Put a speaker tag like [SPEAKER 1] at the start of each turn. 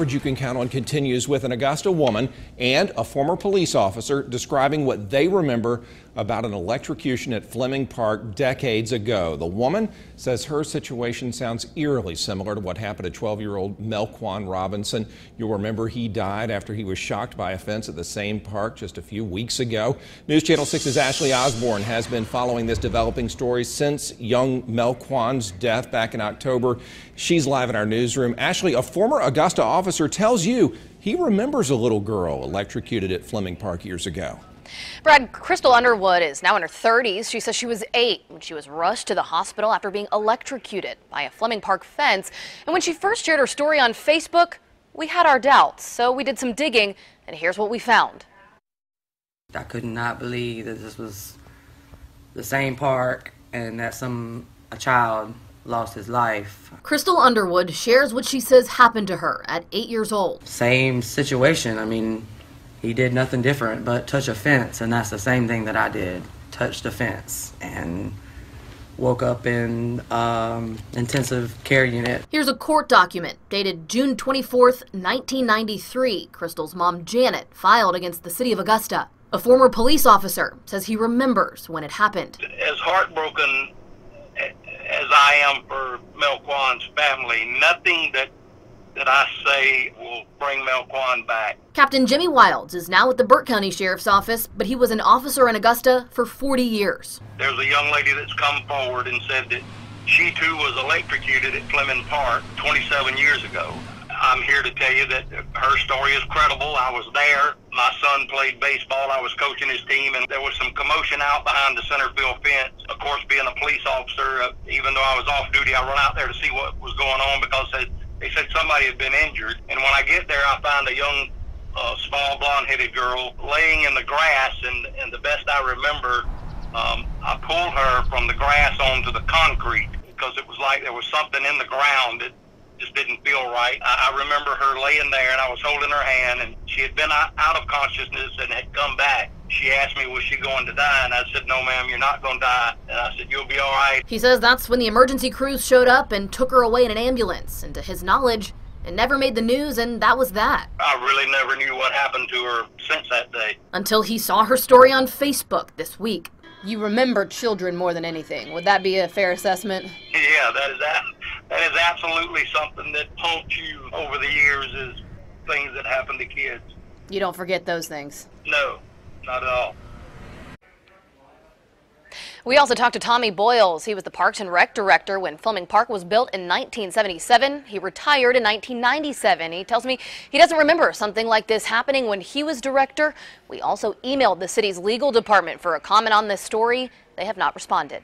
[SPEAKER 1] Coverage you can count on continues with an Augusta woman and a former police officer describing what they remember about an electrocution at Fleming Park decades ago. The woman says her situation sounds eerily similar to what happened to 12-year-old Melquan Robinson. You'll remember he died after he was shocked by a fence at the same park just a few weeks ago. News Channel 6's Ashley Osborne has been following this developing story since young Melquan's death back in October. She's live in our newsroom. Ashley, a former Augusta officer tells you he remembers a little girl electrocuted at Fleming Park years ago.
[SPEAKER 2] Brad, Crystal Underwood is now in her 30s. She says she was eight when she was rushed to the hospital after being electrocuted by a Fleming Park fence. And when she first shared her story on Facebook, we had our doubts. So we did some digging, and here's what we found.
[SPEAKER 3] I could not believe that this was the same park and that some a child lost his life.
[SPEAKER 2] Crystal Underwood shares what she says happened to her at eight years old.
[SPEAKER 3] Same situation. I mean, he did nothing different but touch a fence, and that's the same thing that I did. Touched a fence and woke up in um, intensive care unit.
[SPEAKER 2] Here's a court document dated June 24th, 1993. Crystal's mom, Janet, filed against the city of Augusta. A former police officer says he remembers when it happened.
[SPEAKER 4] As heartbroken as I am for Melquan's family, nothing that that I say will bring Melquan back.
[SPEAKER 2] Captain Jimmy Wilds is now at the Burke County Sheriff's Office, but he was an officer in Augusta for 40 years.
[SPEAKER 4] There's a young lady that's come forward and said that she too was electrocuted at Fleming Park 27 years ago. I'm here to tell you that her story is credible. I was there. My son played baseball. I was coaching his team, and there was some commotion out behind the center field fence. Of course, being a police officer, uh, even though I was off duty, I run out there to see what was going on because they, they said somebody had been injured. And when I get there, I find a young, uh, small, blonde-headed girl laying in the grass, and, and the best I remember, um, I pulled her from the grass onto the concrete because it was like there was something in the ground that just didn't feel right. I, I remember her laying there, and I was holding her hand, and she had been out of consciousness and had come back. She asked me, was she going to die? And I said, no, ma'am, you're not going to die. And I said, you'll be all right.
[SPEAKER 2] He says that's when the emergency crews showed up and took her away in an ambulance. And to his knowledge, it never made the news, and that was that.
[SPEAKER 4] I really never knew what happened to her since that day.
[SPEAKER 2] Until he saw her story on Facebook this week.
[SPEAKER 5] You remember children more than anything. Would that be a fair assessment?
[SPEAKER 4] Yeah, that is that. That is absolutely something that haunts you over the years is things that happen to kids.
[SPEAKER 5] You don't forget those things.
[SPEAKER 4] No, not at all.
[SPEAKER 2] We also talked to Tommy Boyles. He was the Parks and Rec director when Fleming Park was built in 1977. He retired in 1997. He tells me he doesn't remember something like this happening when he was director. We also emailed the city's legal department for a comment on this story. They have not responded.